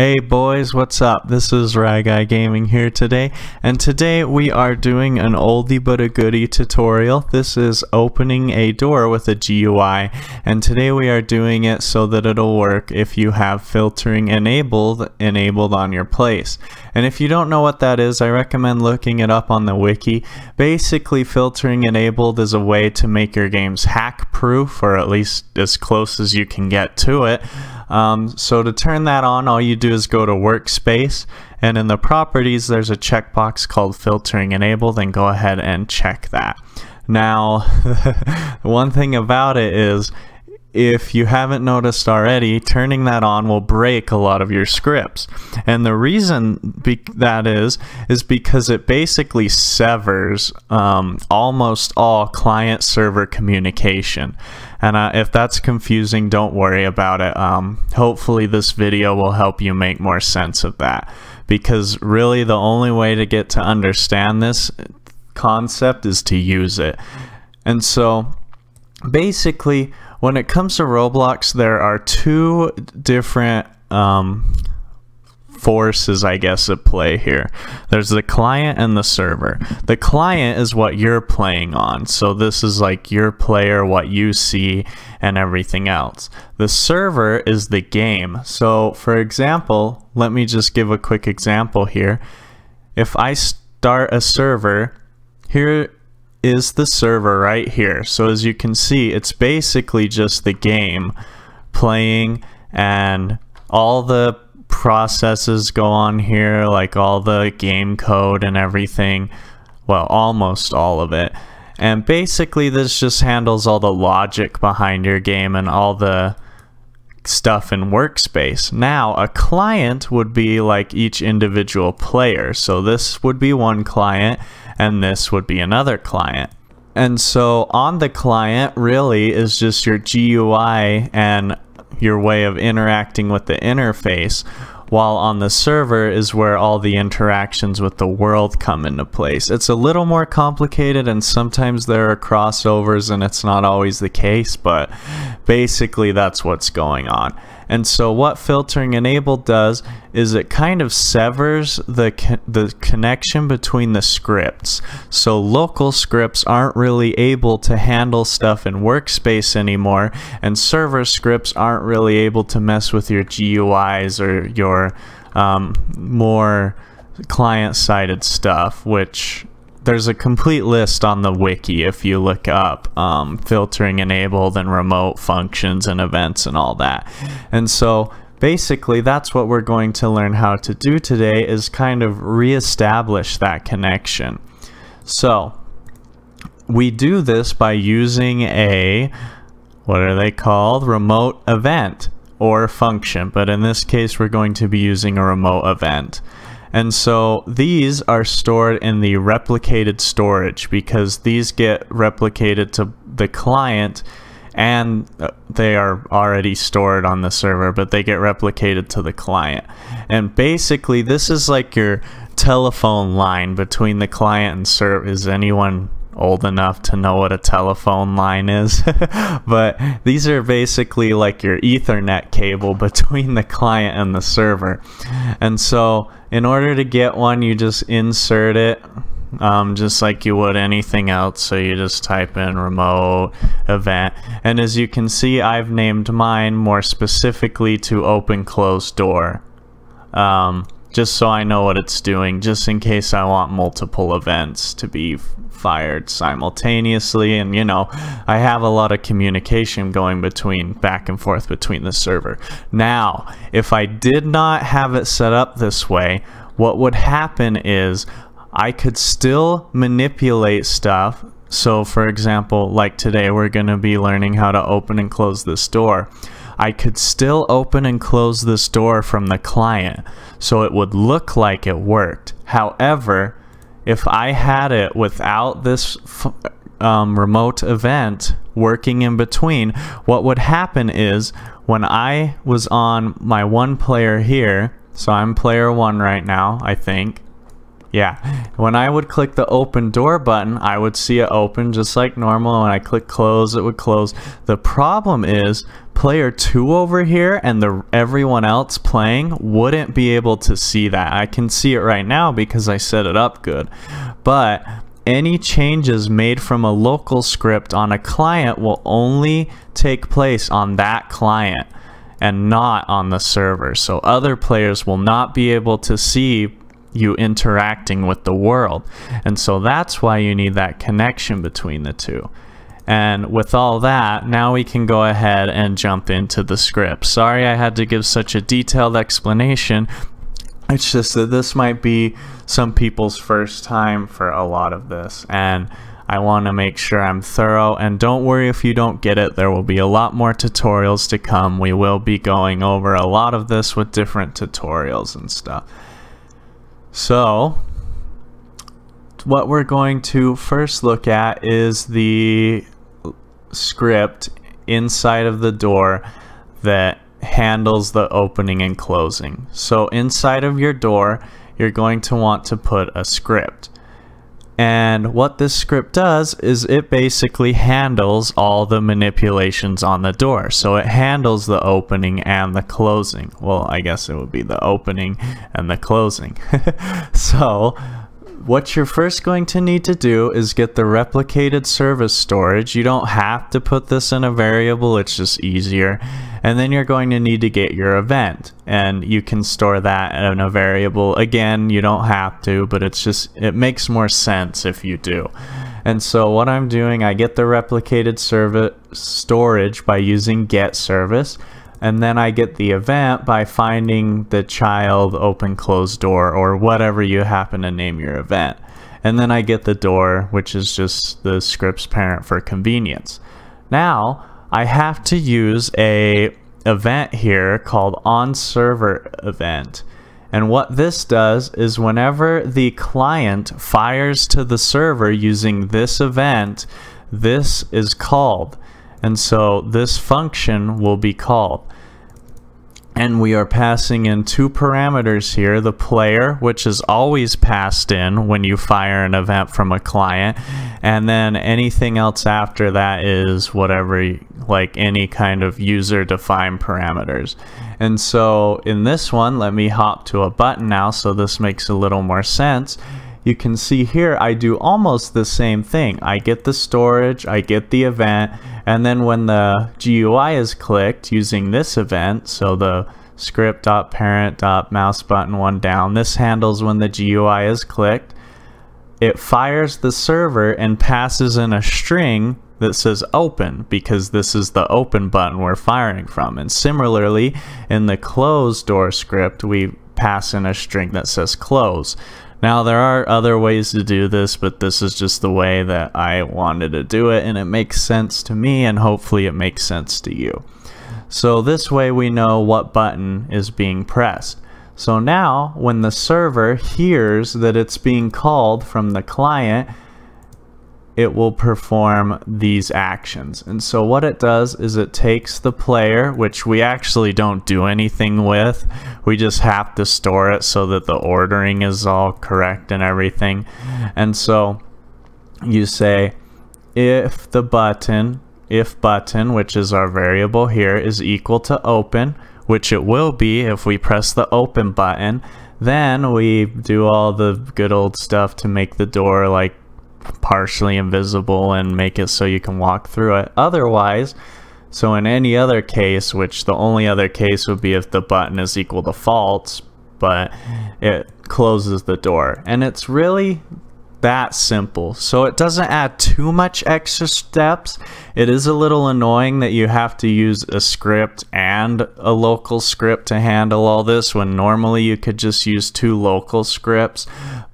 Hey boys, what's up? This is Ryguy Gaming here today, and today we are doing an oldie but a goodie tutorial. This is opening a door with a GUI, and today we are doing it so that it'll work if you have filtering enabled enabled on your place. And if you don't know what that is, I recommend looking it up on the wiki. Basically, filtering enabled is a way to make your games hack proof, or at least as close as you can get to it. Um, so to turn that on, all you do is go to workspace and in the properties, there's a checkbox called filtering enabled and go ahead and check that. Now, one thing about it is if you haven't noticed already, turning that on will break a lot of your scripts. And the reason that is, is because it basically severs um, almost all client server communication. And uh, if that's confusing, don't worry about it. Um, hopefully this video will help you make more sense of that. Because really the only way to get to understand this concept is to use it. And so basically when it comes to Roblox, there are two different um, forces, I guess, at play here. There's the client and the server. The client is what you're playing on. So this is like your player, what you see, and everything else. The server is the game. So for example, let me just give a quick example here. If I start a server, here is the server right here. So as you can see, it's basically just the game playing and all the processes go on here, like all the game code and everything. Well, almost all of it. And basically this just handles all the logic behind your game and all the stuff in workspace. Now, a client would be like each individual player. So this would be one client and this would be another client. And so on the client really is just your GUI and your way of interacting with the interface while on the server is where all the interactions with the world come into place. It's a little more complicated and sometimes there are crossovers and it's not always the case, but basically that's what's going on. And so what filtering enabled does is it kind of severs the, the connection between the scripts. So local scripts aren't really able to handle stuff in workspace anymore and server scripts aren't really able to mess with your GUIs or your um, more client-sided stuff, which there's a complete list on the wiki if you look up um, filtering enabled and remote functions and events and all that. And so basically that's what we're going to learn how to do today is kind of reestablish that connection. So we do this by using a, what are they called? Remote event or function, but in this case we're going to be using a remote event. And so these are stored in the replicated storage because these get replicated to the client and uh, they are already stored on the server, but they get replicated to the client. And basically, this is like your telephone line between the client and server. Is anyone old enough to know what a telephone line is. but these are basically like your Ethernet cable between the client and the server. And so in order to get one, you just insert it um, just like you would anything else. So you just type in remote event. And as you can see, I've named mine more specifically to open close door. Um, just so I know what it's doing, just in case I want multiple events to be fired simultaneously. And you know I have a lot of communication going between back and forth between the server. Now if I did not have it set up this way what would happen is I could still manipulate stuff. So for example like today we're gonna be learning how to open and close this door I could still open and close this door from the client so it would look like it worked however if I had it without this um, remote event working in between, what would happen is when I was on my one player here, so I'm player one right now, I think. Yeah, when I would click the open door button, I would see it open just like normal. When I click close, it would close. The problem is player two over here and the everyone else playing wouldn't be able to see that. I can see it right now because I set it up good. But any changes made from a local script on a client will only take place on that client and not on the server. So other players will not be able to see you interacting with the world. And so that's why you need that connection between the two. And with all that, now we can go ahead and jump into the script. Sorry I had to give such a detailed explanation. It's just that this might be some people's first time for a lot of this. And I want to make sure I'm thorough. And don't worry if you don't get it. There will be a lot more tutorials to come. We will be going over a lot of this with different tutorials and stuff. So, what we're going to first look at is the script inside of the door that handles the opening and closing. So inside of your door, you're going to want to put a script. And what this script does is it basically handles all the manipulations on the door. So it handles the opening and the closing. Well, I guess it would be the opening and the closing. so what you're first going to need to do is get the replicated service storage. You don't have to put this in a variable, it's just easier. And then you're going to need to get your event and you can store that in a variable. Again, you don't have to, but it's just, it makes more sense if you do. And so what I'm doing, I get the replicated service storage by using get service and then I get the event by finding the child open close door or whatever you happen to name your event. And then I get the door, which is just the script's parent for convenience. Now, I have to use a event here called on server event. And what this does is whenever the client fires to the server using this event, this is called. And so this function will be called. And we are passing in two parameters here, the player, which is always passed in when you fire an event from a client, and then anything else after that is whatever, like any kind of user-defined parameters. And so in this one, let me hop to a button now so this makes a little more sense you can see here I do almost the same thing. I get the storage, I get the event, and then when the GUI is clicked using this event, so the script.parent.mouse button one down, this handles when the GUI is clicked. It fires the server and passes in a string that says open because this is the open button we're firing from. And similarly, in the close door script, we pass in a string that says close. Now, there are other ways to do this, but this is just the way that I wanted to do it, and it makes sense to me, and hopefully it makes sense to you. So this way we know what button is being pressed. So now, when the server hears that it's being called from the client, it will perform these actions. And so what it does is it takes the player, which we actually don't do anything with. We just have to store it so that the ordering is all correct and everything. And so you say if the button, if button, which is our variable here, is equal to open, which it will be if we press the open button, then we do all the good old stuff to make the door like partially invisible and make it so you can walk through it. Otherwise, so in any other case, which the only other case would be if the button is equal to false, but it closes the door. And it's really that simple. So it doesn't add too much extra steps. It is a little annoying that you have to use a script and a local script to handle all this when normally you could just use two local scripts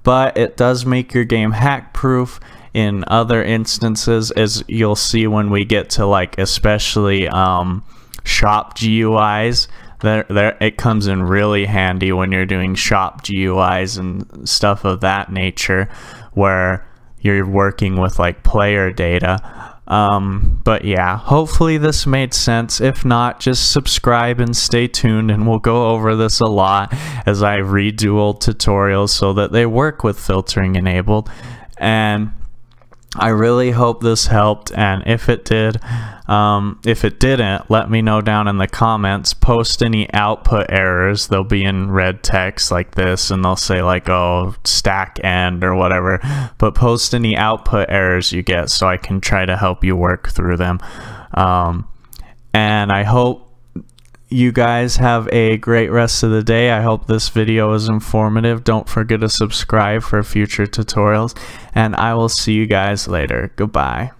but it does make your game hack proof in other instances as you'll see when we get to like especially um, shop GUIs there, there it comes in really handy when you're doing shop GUIs and stuff of that nature where you're working with like player data um, but yeah, hopefully this made sense. If not, just subscribe and stay tuned and we'll go over this a lot. as I redo old tutorials so that they work with filtering enabled. And I really hope this helped, and if it did, um, if it didn't, let me know down in the comments. Post any output errors. They'll be in red text like this, and they'll say like, oh, stack end or whatever. But post any output errors you get so I can try to help you work through them. Um, and I hope you guys have a great rest of the day. I hope this video was informative. Don't forget to subscribe for future tutorials, and I will see you guys later. Goodbye.